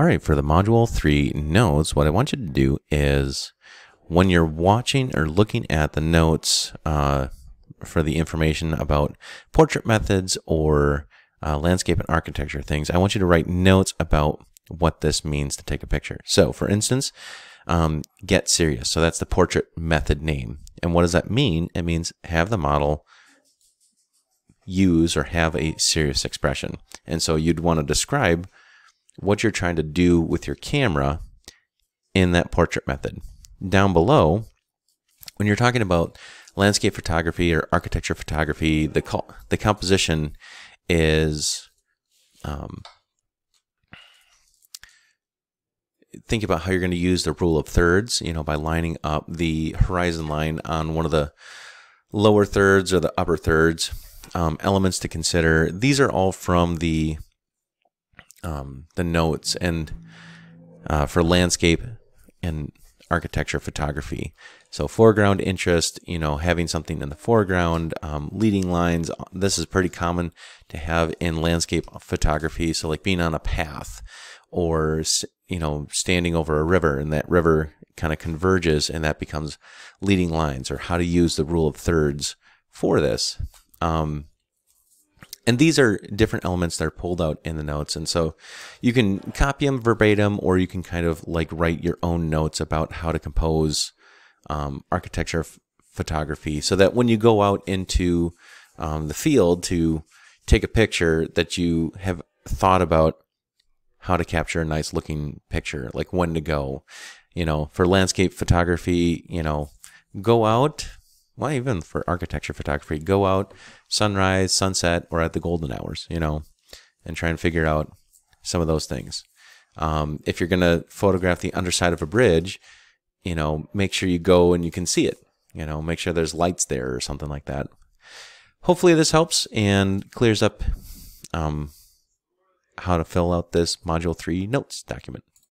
All right, for the Module 3 notes, what I want you to do is when you're watching or looking at the notes uh, for the information about portrait methods or uh, landscape and architecture things, I want you to write notes about what this means to take a picture. So, for instance, um, get serious. So that's the portrait method name. And what does that mean? It means have the model use or have a serious expression. And so you'd want to describe what you're trying to do with your camera in that portrait method. Down below, when you're talking about landscape photography or architecture photography, the co- the composition is um, think about how you're going to use the rule of thirds. You know, by lining up the horizon line on one of the lower thirds or the upper thirds. Um, elements to consider. These are all from the um, the notes and uh, for landscape and architecture photography. So foreground interest, you know, having something in the foreground, um, leading lines. This is pretty common to have in landscape photography. So like being on a path or, you know, standing over a river and that river kind of converges and that becomes leading lines or how to use the rule of thirds for this. Um, and these are different elements that are pulled out in the notes. And so you can copy them verbatim, or you can kind of like write your own notes about how to compose um, architecture photography so that when you go out into um, the field to take a picture, that you have thought about how to capture a nice looking picture, like when to go. You know, for landscape photography, you know, go out, well, even for architecture photography, go out sunrise, sunset, or at the golden hours, you know, and try and figure out some of those things. Um, if you're going to photograph the underside of a bridge, you know, make sure you go and you can see it. You know, make sure there's lights there or something like that. Hopefully, this helps and clears up um, how to fill out this Module 3 notes document.